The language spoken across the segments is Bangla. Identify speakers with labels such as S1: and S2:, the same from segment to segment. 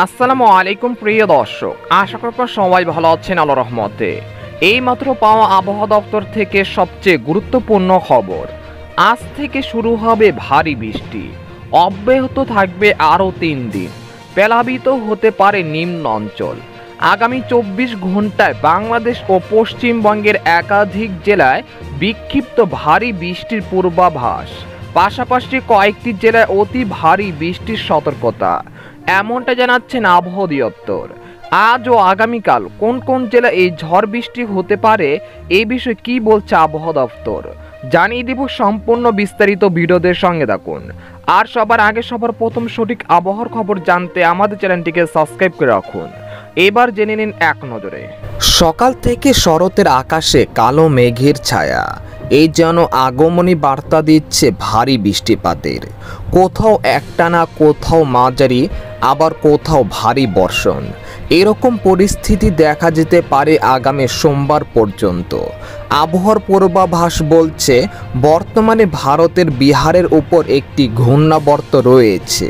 S1: আসসালামু আলাইকুম প্রিয় দর্শক। আশা করব সবাই ভালো আছেন আল্লাহ রহমতে। এইমাত্র পাওয়া আবহাওয়া দপ্তর থেকে সবচেয়ে গুরুত্বপূর্ণ খবর, আজ থেকে শুরু হবে ভারী বৃষ্টি। অব্যাহত থাকবে আরও তিন দিন। প্লাবিত হতে পারে নিম্ন অঞ্চল আগামী চব্বিশ ঘন্টায় বাংলাদেশ ও পশ্চিমবঙ্গের একাধিক জেলায় বিক্ষিপ্ত ভারী বৃষ্টির পূর্বাভাস। পাশাপাশি কয়েকটি জেলায় অতি ভারী বৃষ্টির সতর্কতা। এমনটা জানাচ্ছেন আবহাওয়া অধিদপ্তর আজ ও আগামীকাল কোন কোন জেলায় এই ঝড় বৃষ্টি হতে পারে এই বিষয়ে কি বলছে আবহাওয়া দপ্তর? জানিয়ে দিব সম্পূর্ণ বিস্তারিত ভিডিওদের সঙ্গে থাকুন। আর সবার আগে সবার প্রথম সঠিক আবহাওয়ার খবর জানতে আমাদের চ্যানেলটিকে সাবস্ক্রাইব করে রাখুন। এবার জেনে নিন এক নজরে।
S2: সকাল থেকে শরতের আকাশে কালো মেঘের ছায়া। এই যেন আগমনী বার্তা দিচ্ছে ভারী বৃষ্টিপাতের। কোথাও একটানা, কোথাও মাঝারি আবার কোথাও ভারী বর্ষণ। এরকম পরিস্থিতি দেখা যেতে পারে আগামী সোমবার পর্যন্ত। আবহাওয়ার পূর্বাভাস বলছে, বর্তমানে ভারতের বিহারের উপর একটি ঘূর্ণাবর্ত রয়েছে,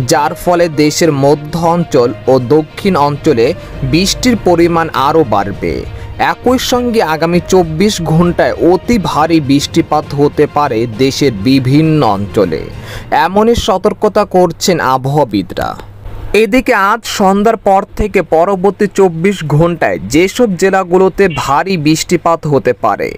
S2: যার ফলে দেশের মধ্য অঞ্চল ও দক্ষিণ অঞ্চলে বৃষ্টির পরিমাণ আরও বাড়বে। একই সঙ্গে আগামী চব্বিশ ঘন্টায় অতি ভারী বৃষ্টিপাত হতে পারে দেশের বিভিন্ন অঞ্চলে। এমনই সতর্কতা করছেন আবহাওয়াবিদরা। এদিকে আজ সন্ধ্যার পর থেকে পরবর্তী চব্বিশ ঘন্টায় যেসব জেলাগুলোতে ভারী বৃষ্টিপাত হতে পারে,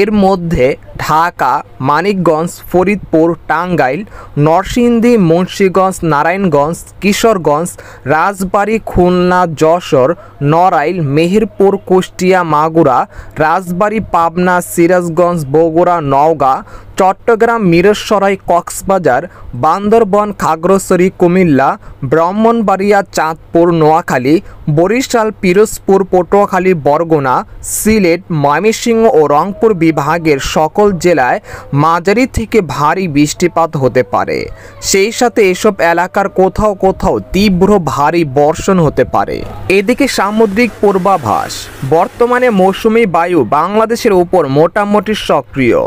S2: এর মধ্যে ঢাকা, মানিকগঞ্জ, ফরিদপুর, টাঙ্গাইল, নরসিংদী, মুন্সীগঞ্জ, নারায়ণগঞ্জ, কিশোরগঞ্জ, রাজবাড়ী, খুলনা, যশোর, নড়াইল, মেহেরপুর, কুষ্টিয়া, মাগুরা, রাজবাড়ী, পাবনা, সিরাজগঞ্জ, বগুড়া, নওগাঁ, চট্টগ্রাম, মিরসরাই, কক্সবাজার, বান্দরবন, খাগড়াছড়ি, কুমিল্লা, ব্রাহ্মণবাড়িয়া, চাঁদপুর, নোয়াখালী, বরিশাল, পিরোজপুর, পটুয়াখালী, বরগুনা, সিলেট, ময়মনসিংহ ও রংপুর বিভাগের সকল জেলায় মাঝারি থেকে ভারী বৃষ্টিপাত হতে পারে। সেই সাথে এসব এলাকার কোথাও কোথাও তীব্র ভারী বর্ষণ হতে পারে। এদিকে সামুদ্রিক পূর্বাভাস, বর্তমানে মৌসুমি বায়ু বাংলাদেশের উপর মোটামুটি সক্রিয়।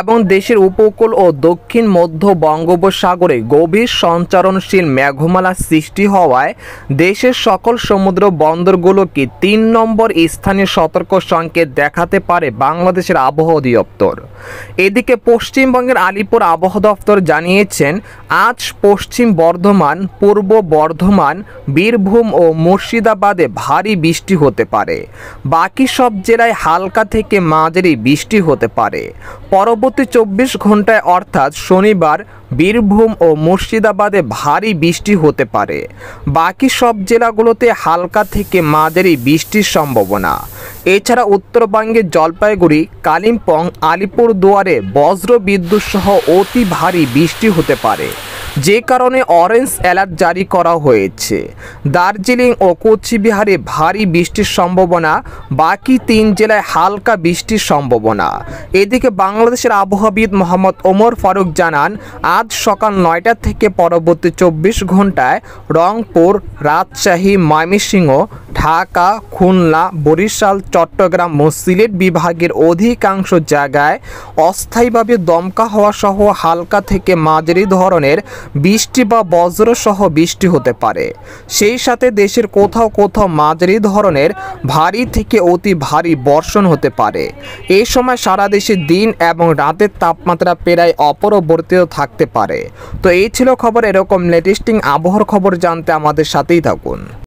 S2: এবং দেশের উপকূল ও দক্ষিণ মধ্য বঙ্গোপসাগরে গভীর সঞ্চারণশীল মেঘমালা সৃষ্টি হওয়ায় দেশের সকল সমুদ্র বন্দরগুলোকে তিন নম্বর স্থানীয় সতর্ক সংকেত দেখাতে পারে বাংলাদেশের আবহাওয়া অধিদপ্তর। এদিকে পশ্চিমবঙ্গের আলিপুর আবহাওয়া দপ্তর জানিয়েছেন, আজ পশ্চিম বর্ধমান, পূর্ব বর্ধমান, বীরভূম ও মুর্শিদাবাদে ভারী বৃষ্টি হতে পারে। বাকি সব জেলায় হালকা থেকে মাঝারি বৃষ্টি হতে পারে। পরবর্তী চব্বিশ ঘন্টায় অর্থাৎ শনিবার, বীরভূম ও মুর্শিদাবাদে ভারী বৃষ্টি হতে পারে। বাকি সব জেলাগুলোতে হালকা থেকে মাঝারি বৃষ্টির সম্ভাবনা। এছাড়া উত্তরবঙ্গের জলপাইগুড়ি, কালিম্পং, আলিপুরদুয়ারে বজ্র বিদ্যুৎ সহ অতি ভারী বৃষ্টি হতে পারে। যে কারণে অরেঞ্জ অ্যালার্ট জারি করা হয়েছে। দার্জিলিং ও কোচবিহারে ভারী বৃষ্টির সম্ভাবনা, বাকি তিন জেলায় হালকা বৃষ্টির সম্ভাবনা। এদিকে বাংলাদেশের আবহাওয়াবিদ মোহাম্মদ ওমর ফারুক জানান, আজ সকাল নয়টা থেকে পরবর্তী চব্বিশ ঘন্টায় রংপুর, রাজশাহী, ময়মনসিংহ ঢাকা, খুলনা, বরিশাল, চট্টগ্রাম ও সিলেট বিভাগের অধিকাংশ জায়গায় অস্থায়ীভাবে দমকা হওয়া সহ হালকা থেকে মাঝারি ধরনের বৃষ্টি বা বজ্রসহ বৃষ্টি হতে পারে। সেই সাথে দেশের কোথাও কোথাও মাঝারি ধরনের ভারী থেকে অতি ভারী বর্ষণ হতে পারে। এই সময় সারা দেশে দিন এবং রাতের তাপমাত্রা প্রায় অপরবর্তিত থাকতে পারে। তো এই ছিল খবর, এরকম লেটেস্টিং আবহাওয়ার খবর জানতে আমাদের সাথেই থাকুন।